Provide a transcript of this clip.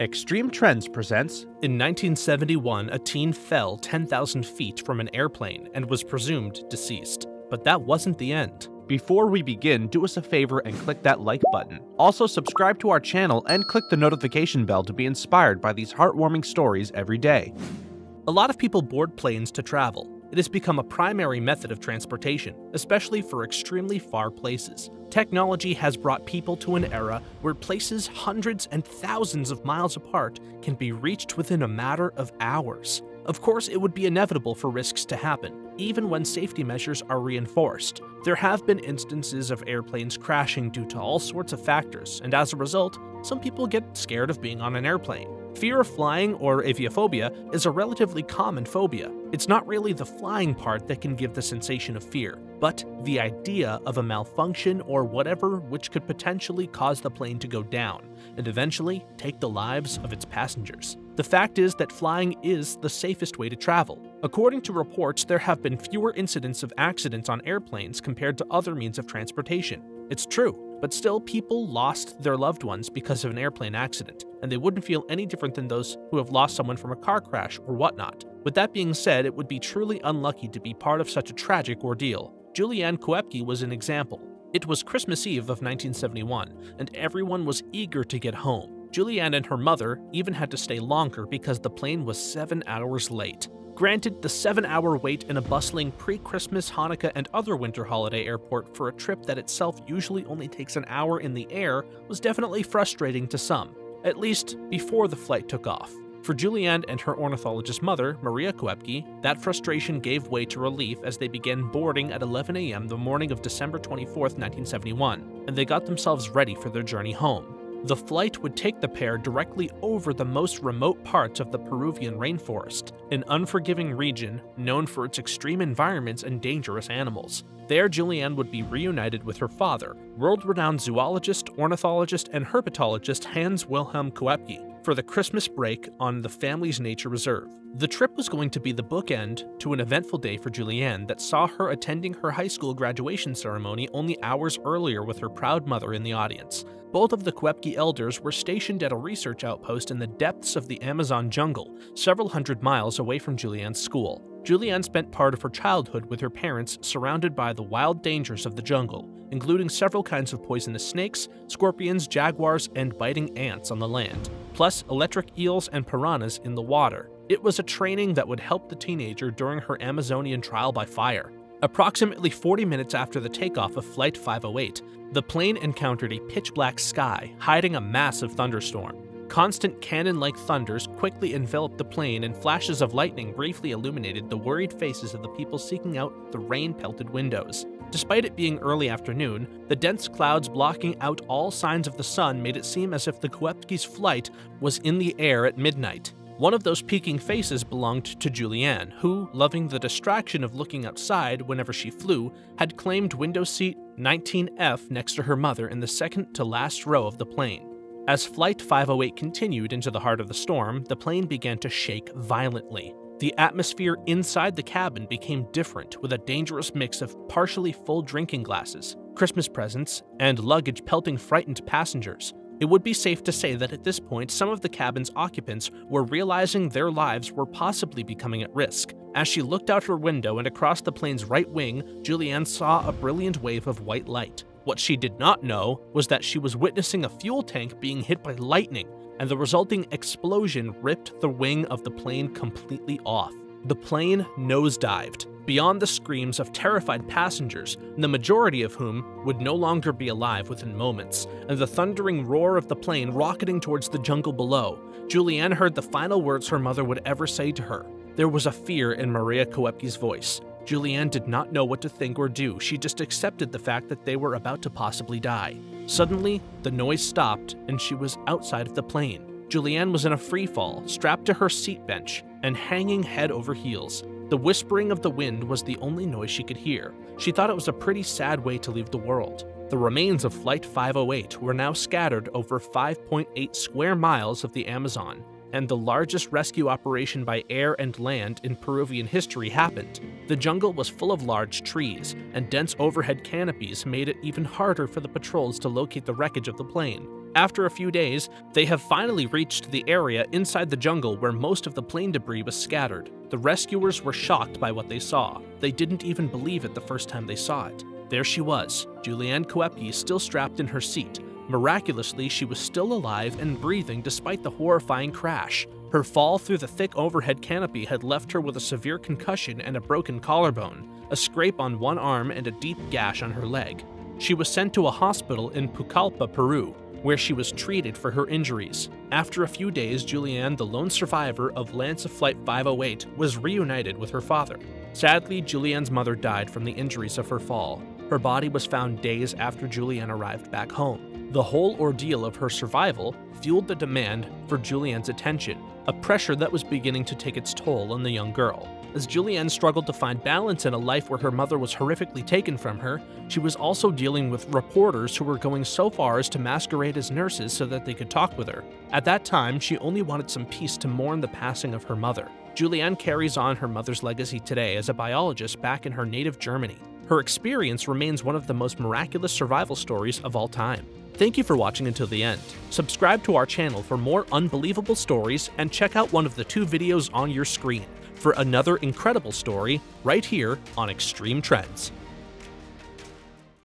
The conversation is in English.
Extreme Trends presents In 1971, a teen fell 10,000 feet from an airplane and was presumed deceased. But that wasn't the end. Before we begin, do us a favor and click that like button. Also, subscribe to our channel and click the notification bell to be inspired by these heartwarming stories every day. A lot of people board planes to travel. It has become a primary method of transportation, especially for extremely far places. Technology has brought people to an era where places hundreds and thousands of miles apart can be reached within a matter of hours. Of course, it would be inevitable for risks to happen, even when safety measures are reinforced. There have been instances of airplanes crashing due to all sorts of factors, and as a result, some people get scared of being on an airplane. Fear of flying, or aviophobia, is a relatively common phobia. It's not really the flying part that can give the sensation of fear, but the idea of a malfunction or whatever which could potentially cause the plane to go down, and eventually take the lives of its passengers. The fact is that flying is the safest way to travel. According to reports, there have been fewer incidents of accidents on airplanes compared to other means of transportation. It's true, but still, people lost their loved ones because of an airplane accident, and they wouldn't feel any different than those who have lost someone from a car crash or whatnot. With that being said, it would be truly unlucky to be part of such a tragic ordeal. Julianne Koepcke was an example. It was Christmas Eve of 1971, and everyone was eager to get home. Julianne and her mother even had to stay longer because the plane was seven hours late. Granted, the seven hour wait in a bustling pre Christmas, Hanukkah, and other winter holiday airport for a trip that itself usually only takes an hour in the air was definitely frustrating to some, at least before the flight took off. For Julianne and her ornithologist mother, Maria Koepcke, that frustration gave way to relief as they began boarding at 11 a.m. the morning of December 24, 1971, and they got themselves ready for their journey home. The flight would take the pair directly over the most remote parts of the Peruvian rainforest, an unforgiving region known for its extreme environments and dangerous animals. There, Julianne would be reunited with her father, world renowned zoologist, ornithologist, and herpetologist Hans Wilhelm Koepcke, for the Christmas break on the family's nature reserve. The trip was going to be the bookend to an eventful day for Julianne that saw her attending her high school graduation ceremony only hours earlier with her proud mother in the audience. Both of the Koepcke elders were stationed at a research outpost in the depths of the Amazon jungle, several hundred miles away from Julianne's school. Julianne spent part of her childhood with her parents surrounded by the wild dangers of the jungle, including several kinds of poisonous snakes, scorpions, jaguars, and biting ants on the land, plus electric eels and piranhas in the water. It was a training that would help the teenager during her Amazonian trial by fire. Approximately 40 minutes after the takeoff of Flight 508, the plane encountered a pitch black sky, hiding a massive thunderstorm. Constant cannon like thunders quickly enveloped the plane, and flashes of lightning briefly illuminated the worried faces of the people seeking out the rain pelted windows. Despite it being early afternoon, the dense clouds blocking out all signs of the sun made it seem as if the Koepcke's flight was in the air at midnight. One of those peeking faces belonged to Julianne, who, loving the distraction of looking outside whenever she flew, had claimed window seat 19F next to her mother in the second to last row of the plane. As Flight 508 continued into the heart of the storm, the plane began to shake violently. The atmosphere inside the cabin became different, with a dangerous mix of partially full drinking glasses, Christmas presents, and luggage pelting frightened passengers. It would be safe to say that at this point, some of the cabin's occupants were realizing their lives were possibly becoming at risk. As she looked out her window and across the plane's right wing, Julianne saw a brilliant wave of white light. What she did not know was that she was witnessing a fuel tank being hit by lightning, and the resulting explosion ripped the wing of the plane completely off. The plane nosedived, beyond the screams of terrified passengers, the majority of whom would no longer be alive within moments, and the thundering roar of the plane rocketing towards the jungle below. Julianne heard the final words her mother would ever say to her. There was a fear in Maria Koepcke's voice. Julianne did not know what to think or do, she just accepted the fact that they were about to possibly die. Suddenly, the noise stopped and she was outside of the plane. Julianne was in a free fall, strapped to her seat bench, and hanging head over heels. The whispering of the wind was the only noise she could hear. She thought it was a pretty sad way to leave the world. The remains of Flight 508 were now scattered over 5.8 square miles of the Amazon, and the largest rescue operation by air and land in Peruvian history happened. The jungle was full of large trees, and dense overhead canopies made it even harder for the patrols to locate the wreckage of the plane. After a few days, they have finally reached the area inside the jungle where most of the plane debris was scattered. The rescuers were shocked by what they saw. They didn't even believe it the first time they saw it. There she was, Julianne Koepcke still strapped in her seat. Miraculously, she was still alive and breathing despite the horrifying crash. Her fall through the thick overhead canopy had left her with a severe concussion and a broken collarbone, a scrape on one arm, and a deep gash on her leg. She was sent to a hospital in Pucallpa, Peru, where she was treated for her injuries. After a few days, Julianne, the lone survivor of LANSA Flight 508, was reunited with her father. Sadly, Julianne's mother died from the injuries of her fall. Her body was found days after Julianne arrived back home. The whole ordeal of her survival fueled the demand for Julianne's attention, a pressure that was beginning to take its toll on the young girl. As Julianne struggled to find balance in a life where her mother was horrifically taken from her, she was also dealing with reporters who were going so far as to masquerade as nurses so that they could talk with her. At that time, she only wanted some peace to mourn the passing of her mother. Julianne carries on her mother's legacy today as a biologist back in her native Germany. Her experience remains one of the most miraculous survival stories of all time. Thank you for watching until the end. Subscribe to our channel for more unbelievable stories and check out one of the two videos on your screen for another incredible story right here on Extreme Trends.